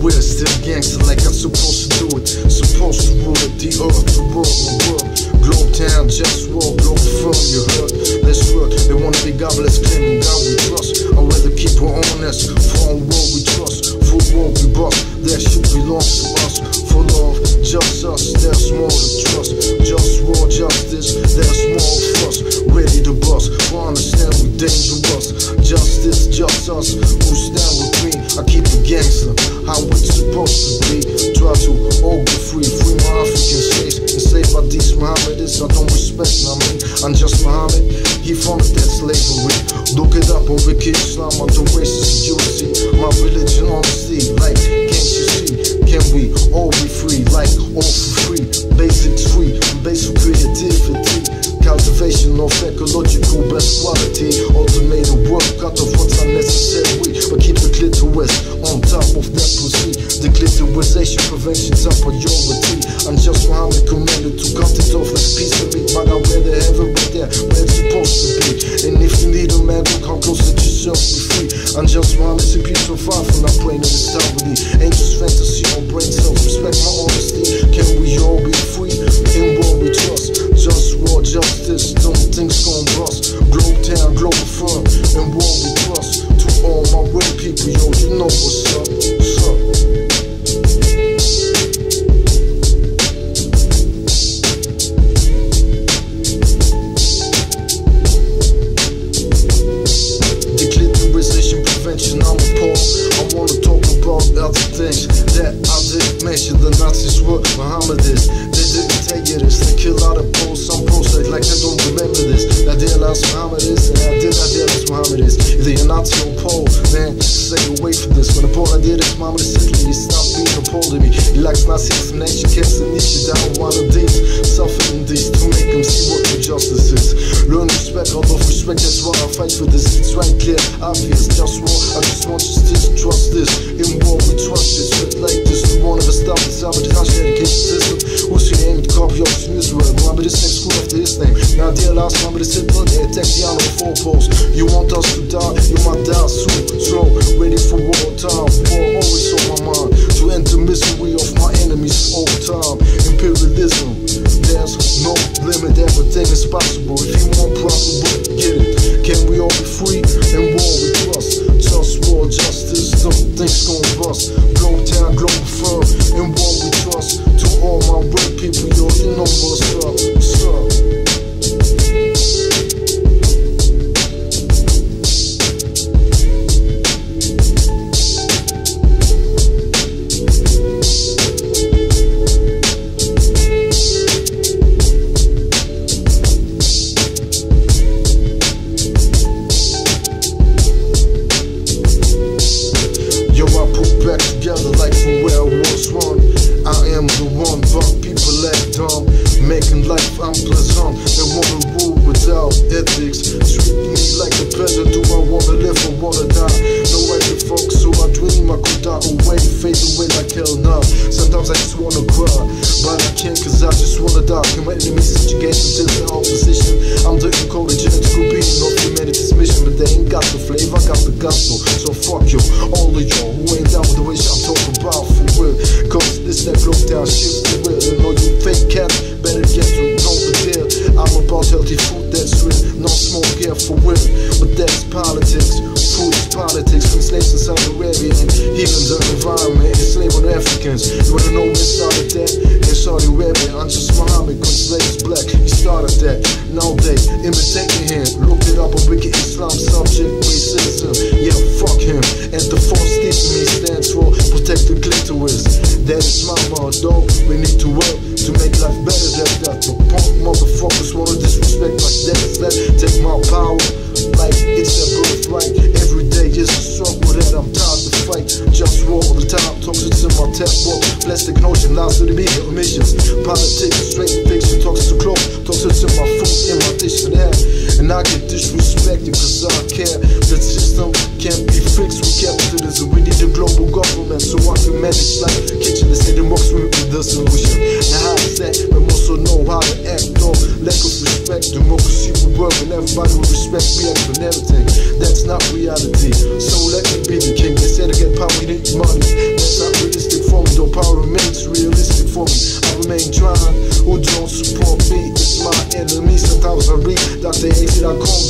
weird, still gangster like I'm supposed to do it. Supposed to rule the earth, the world, the world. Globe town, just walk, globe from your heard. Let's work, they wanna be God, let's claim God we trust. I'd rather keep it honest, for a world we trust. For world we bust, that shit belongs to us. Justice, just us, who stand with me. I keep it gangster, how it's supposed to be. Try to be free, free my African slaves. Enslaved by these Muhammadists, I don't respect, I mean, I'm just Muhammad. He founded that slavery. Look it up on Wiki Islam, I'm the racist, you Of ecological best quality. Automated work, cut off what's unnecessary. But keep the clitoris on top of that pussy. Declitorisation prevention top priority. I'm just Muhammad commanded to cut it off like a piece of meat. But I'd rather likes Nazis and action camps and niche down one of these. Suffering these to make them see what true justice is. Learn respect, out of respect, that's why I fight for this. It's right clear, obvious, just war. I just want you to trust this. In war, we trust this. Shit like this, we won't ever stop this. Sabotage dedication system. Who's your name? Copy of Israel. Remember this name, school after his name. Now, dear last, remember this Hitler, they attack the on the four posts. You want us to die, you might die soon. Slow, ready for war time. War always on my mind. To end the misery time. Imperialism, there's no limit, everything is possible. If you want probable, get it. Can we all be free and war we trust? Just war, justice, some things gon' bust. Globe town, Globalfirm, I got the gospel. So fuck you, all of y'all who ain't down with the wish I'm talking about for real. Cause this that broke down shit for real. And all you fake cats better get to know the deal. I'm about healthy food that's real, no smoke here for real. But that's politics, food politics. From slaves in Saudi Arabia and healing the environment, enslaving Africans. You wanna know when started that? In Saudi Arabia, I'm just Muhammad, cause slaves black. He started that. Now they imitating him. Look it up on Wiki Islam subject That is my motto. We need to work to make life better than that. But punk motherfuckers wanna disrespect my death. Let take my power like it's their birthright. Every day is a struggle that I'm tired to fight. Just war all the time. Toxic in my book. Plastic notion, lies to the media emissions. Politics, straight fiction, toxic to clothes. Toxic in my food, in my dish and air. And I get disrespected cause I care. The system can't be fixed with capitalism. We need global government so I can manage life kitchen. The most with the solution. Now how is that? We also know how to act on lack of respect. Democracy will work and everybody will respect me and everything. That's not reality. So let me be the king. They say to get power, we need money. That's not realistic for me, though power remains realistic for me. I remain trying. Who don't support me is my enemy. Sometimes I read Dr. AC.com